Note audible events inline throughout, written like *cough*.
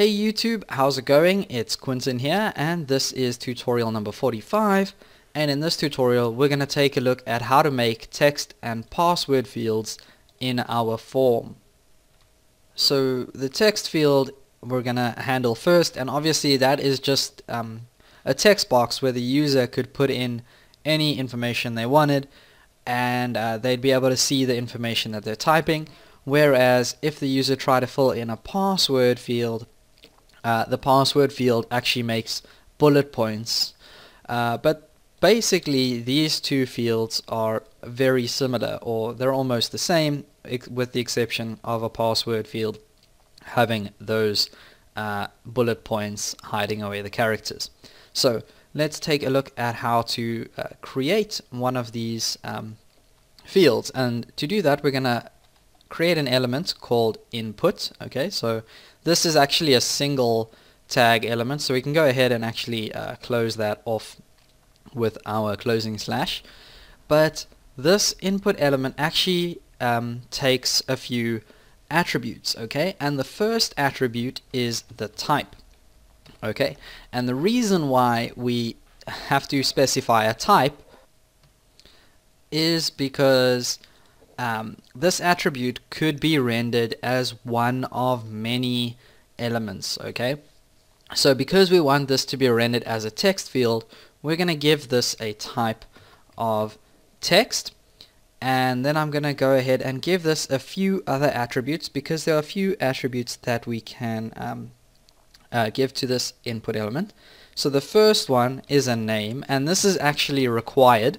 Hey YouTube, how's it going? It's Quentin here and this is tutorial number 45 and in this tutorial we're going to take a look at how to make text and password fields in our form. So the text field we're going to handle first and obviously that is just um, a text box where the user could put in any information they wanted and uh, they'd be able to see the information that they're typing whereas if the user tried to fill in a password field uh, the password field actually makes bullet points. Uh, but basically these two fields are very similar or they're almost the same with the exception of a password field having those uh, bullet points hiding away the characters. So let's take a look at how to uh, create one of these um, fields and to do that we're gonna create an element called input okay? So this is actually a single tag element. So we can go ahead and actually uh, close that off with our closing slash. But this input element actually um, takes a few attributes okay? And the first attribute is the type okay? And the reason why we have to specify a type is because um, this attribute could be rendered as one of many elements okay? So because we want this to be rendered as a text field we're going to give this a type of text. And then I'm going to go ahead and give this a few other attributes because there are a few attributes that we can um, uh, give to this input element. So the first one is a name and this is actually required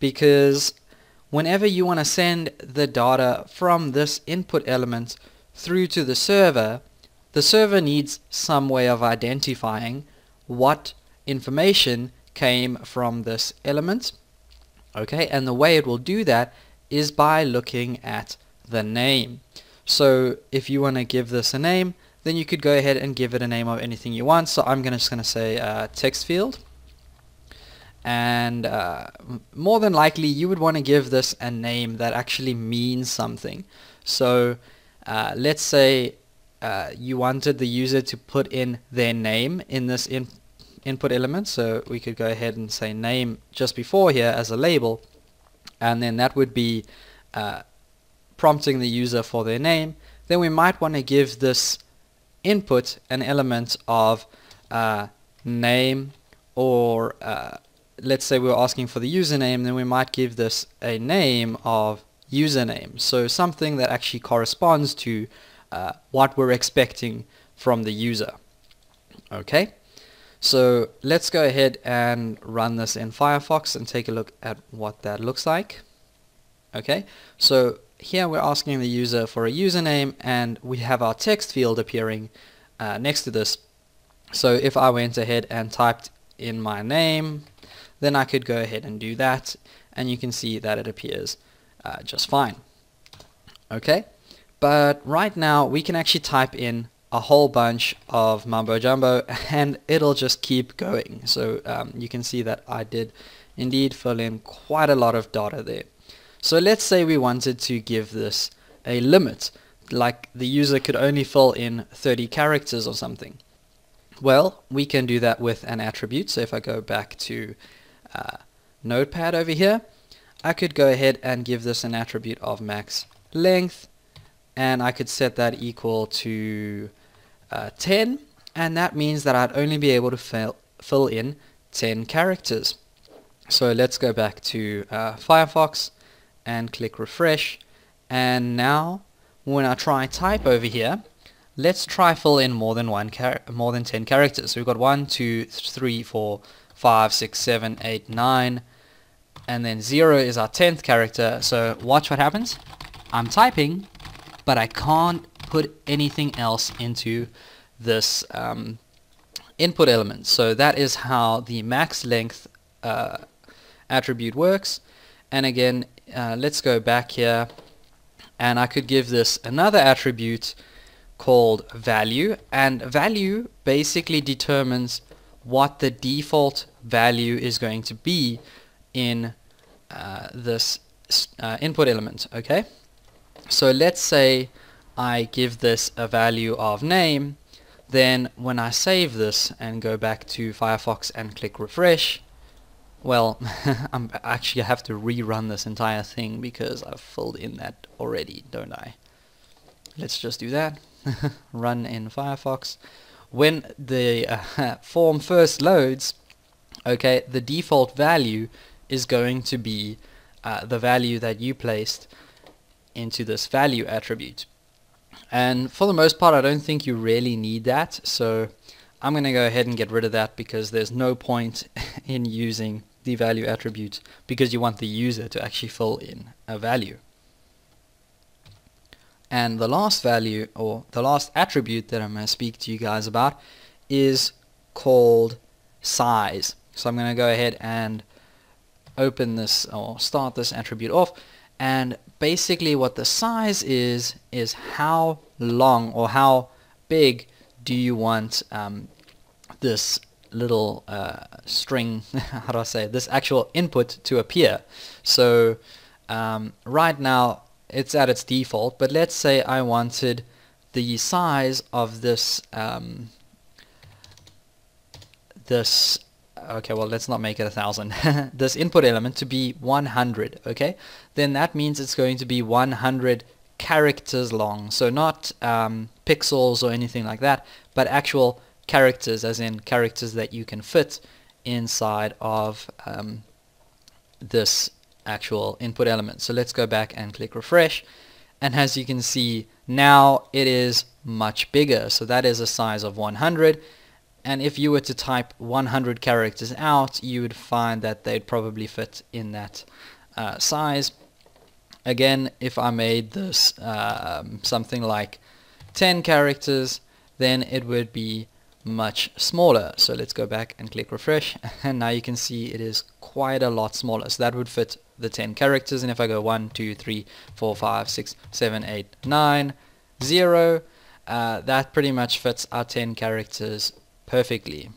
because whenever you want to send the data from this input element through to the server, the server needs some way of identifying what information came from this element. Okay, and the way it will do that is by looking at the name. So if you want to give this a name, then you could go ahead and give it a name of anything you want. So I'm just going to say uh, text field and uh, more than likely you would want to give this a name that actually means something. So uh, let's say uh, you wanted the user to put in their name in this in input element. So we could go ahead and say name just before here as a label. And then that would be uh, prompting the user for their name. Then we might want to give this input an element of uh, name or uh, let's say we're asking for the username, then we might give this a name of username. So something that actually corresponds to uh, what we're expecting from the user. Okay, so let's go ahead and run this in Firefox and take a look at what that looks like. Okay, so here we're asking the user for a username and we have our text field appearing uh, next to this. So if I went ahead and typed in my name then I could go ahead and do that and you can see that it appears uh, just fine. Okay, but right now we can actually type in a whole bunch of mumbo jumbo *laughs* and it'll just keep going. So um, you can see that I did indeed fill in quite a lot of data there. So let's say we wanted to give this a limit, like the user could only fill in 30 characters or something. Well, we can do that with an attribute. So if I go back to uh, notepad over here, I could go ahead and give this an attribute of max length and I could set that equal to uh, 10 and that means that I'd only be able to fill, fill in 10 characters. So let's go back to uh, Firefox and click refresh and now when I try type over here let's try fill in more than one more than 10 characters. So we've got one, two, three, four, 5, 6, 7, 8, 9, and then 0 is our 10th character. So watch what happens. I'm typing, but I can't put anything else into this um, input element. So that is how the max length uh, attribute works. And again, uh, let's go back here and I could give this another attribute called value and value basically determines what the default value is going to be in uh, this uh, input element okay so let's say I give this a value of name then when I save this and go back to Firefox and click refresh, well, *laughs* I'm actually have to rerun this entire thing because I've filled in that already, don't I? Let's just do that. *laughs* Run in Firefox. When the uh, *laughs* form first loads, okay, the default value is going to be uh, the value that you placed into this value attribute. And for the most part, I don't think you really need that. So I'm going to go ahead and get rid of that because there's no point *laughs* in using the value attribute because you want the user to actually fill in a value. And the last value or the last attribute that I'm going to speak to you guys about is called size. So I'm going to go ahead and open this or start this attribute off and basically what the size is is how long or how big do you want um, this little uh, string *laughs* how do I say this actual input to appear so um, right now it's at its default but let's say I wanted the size of this um, this okay well let's not make it a thousand. *laughs* This input element to be 100 okay? Then that means it's going to be 100 characters long. So not um, pixels or anything like that but actual characters as in characters that you can fit inside of um, this actual input element. So let's go back and click refresh. And as you can see now it is much bigger. So that is a size of 100 and if you were to type 100 characters out you would find that they'd probably fit in that uh, size. Again if I made this um, something like 10 characters then it would be much smaller so let's go back and click refresh *laughs* and now you can see it is quite a lot smaller so that would fit the 10 characters and if I go 1 2 3 4 5 6 7 8 9 0 uh, that pretty much fits our 10 characters perfectly.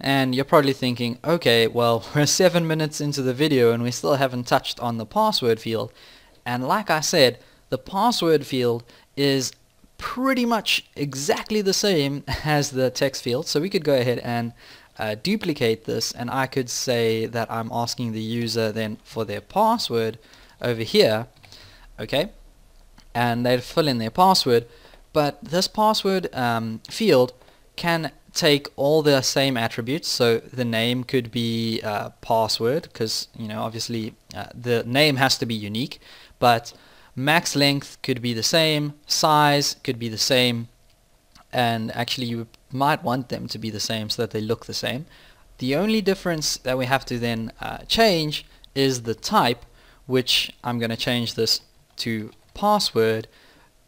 And you're probably thinking, okay, well, *laughs* we're seven minutes into the video and we still haven't touched on the password field. And like I said, the password field is pretty much exactly the same as the text field. So we could go ahead and uh, duplicate this and I could say that I'm asking the user then for their password over here. Okay. And they'd fill in their password. But this password um, field can take all the same attributes so the name could be uh, password because you know obviously uh, the name has to be unique but max length could be the same size could be the same and actually you might want them to be the same so that they look the same the only difference that we have to then uh, change is the type which I'm going to change this to password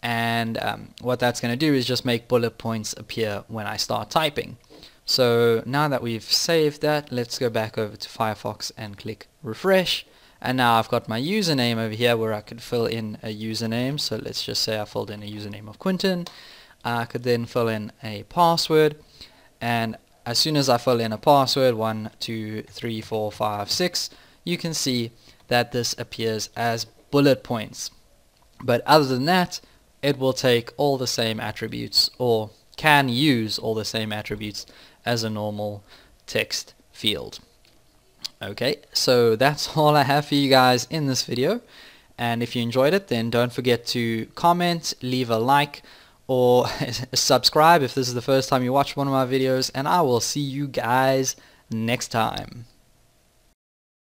and um, what that's going to do is just make bullet points appear when I start typing. So now that we've saved that, let's go back over to Firefox and click refresh. And now I've got my username over here where I could fill in a username. So let's just say I filled in a username of Quentin. I could then fill in a password. And as soon as I fill in a password, one, two, three, four, five, six, you can see that this appears as bullet points. But other than that, it will take all the same attributes or can use all the same attributes as a normal text field. Okay, so that's *laughs* all I have for you guys in this video. And if you enjoyed it, then don't forget to comment, leave a like, or *laughs* subscribe if this is the first time you watch one of my videos. And I will see you guys next time.